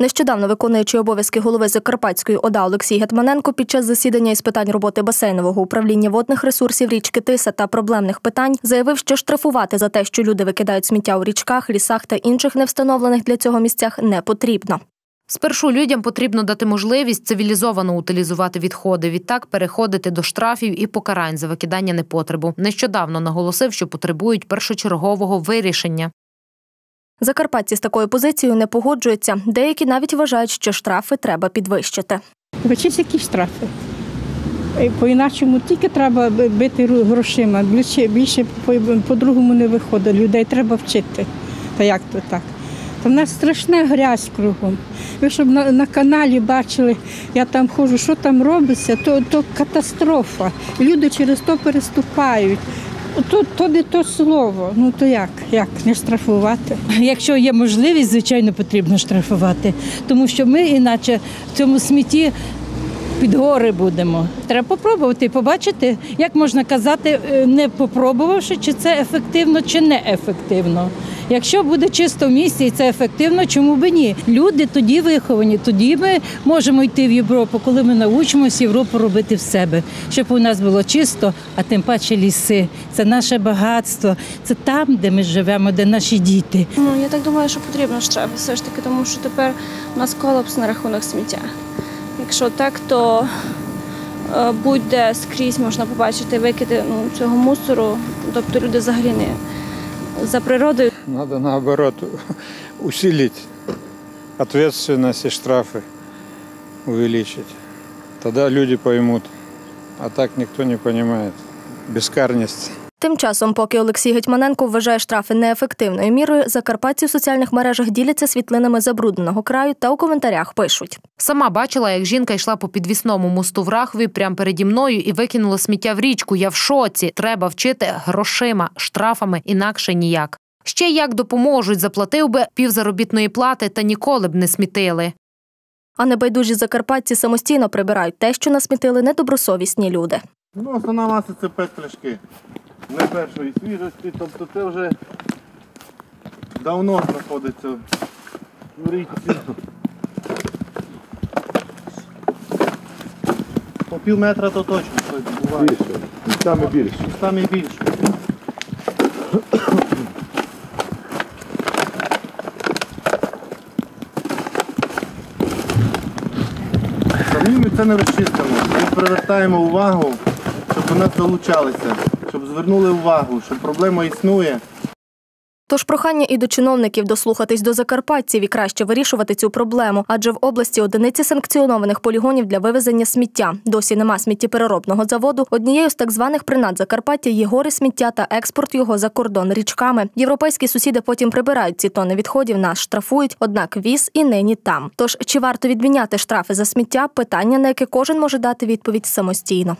Нещодавно виконуючий обов'язки голови Закарпатської ОДА Олексій Гетманенко під час засідання із питань роботи басейнового управління водних ресурсів річки Тиса та проблемних питань заявив, що штрафувати за те, що люди викидають сміття у річках, лісах та інших невстановлених для цього місцях, не потрібно. Спершу людям потрібно дати можливість цивілізовано утилізувати відходи, відтак переходити до штрафів і покарань за викидання непотребу. Нещодавно наголосив, що потребують першочергового вирішення. Закарпатці з такою позицією не погоджуються. Деякі навіть вважають, що штрафи треба підвищити. Хочуть які штрафи. Е, По-іначому тільки треба бити грошима. Більше, більше по- по-другому не виходить. Людей треба вчити. Та як то так? Та в нас страшна грязь кругом. Ви щоб на, на каналі бачили, я там ходжу, що там робиться, то, то катастрофа. Люди через то переступають. То, то не то слово. Ну то як? Як? Не штрафувати? Якщо є можливість, звичайно, потрібно штрафувати, тому що ми іначе в цьому смітті під гори будемо. Треба попробувати і побачити, як можна казати, е, не попробувавши, чи це ефективно, чи не ефективно. Якщо буде чисто в місті і це ефективно, чому би ні? Люди тоді виховані, тоді ми можемо йти в Європу, коли ми навчимося Європу робити в себе, щоб у нас було чисто, а тим паче ліси. Це наше багатство, це там, де ми живемо, де наші діти. Ну, я так думаю, що потрібно штрафи все ж таки, тому що тепер у нас колапс на рахунок сміття. Якщо так, то е, будь-де скрізь можна побачити викиди ну, цього мусору, тобто люди взагалі не за природою Надо наоборот усилить ответственность и штрафы увеличить. Тогда люди поймут. А так никто не понимает. Бескарность. Тим часом, поки Олексій Гетьманенко вважає штрафи неефективною мірою, закарпатці в соціальних мережах діляться світлинами забрудненого краю та у коментарях пишуть. Сама бачила, як жінка йшла по підвісному мосту в Рахові прямо переді мною і викинула сміття в річку. Я в шоці. Треба вчити грошима, штрафами, інакше ніяк. Ще як допоможуть, заплатив би півзаробітної плати та ніколи б не смітили. А небайдужі закарпатці самостійно прибирають те, що насмітили недобросовісні люди. Ну, основна маса це пет пляшки. Не першої свіжості, тобто це вже давно знаходиться в річці. По пів метра то точно щось буває. Саме більше. Саме більше. Самі ми це не розчистимо. Ми привертаємо увагу, щоб до нас долучалися, щоб звернули увагу, що проблема існує. Тож прохання і до чиновників дослухатись до закарпатців і краще вирішувати цю проблему, адже в області одиниці санкціонованих полігонів для вивезення сміття. Досі нема сміттєпереробного заводу. Однією з так званих принад Закарпаття є гори сміття та експорт його за кордон річками. Європейські сусіди потім прибирають ці тони відходів, нас штрафують, однак віз і нині там. Тож чи варто відміняти штрафи за сміття? Питання, на яке кожен може дати відповідь самостійно.